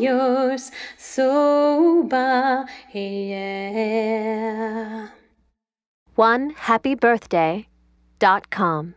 yours. Yeah. One happy birthday dot com.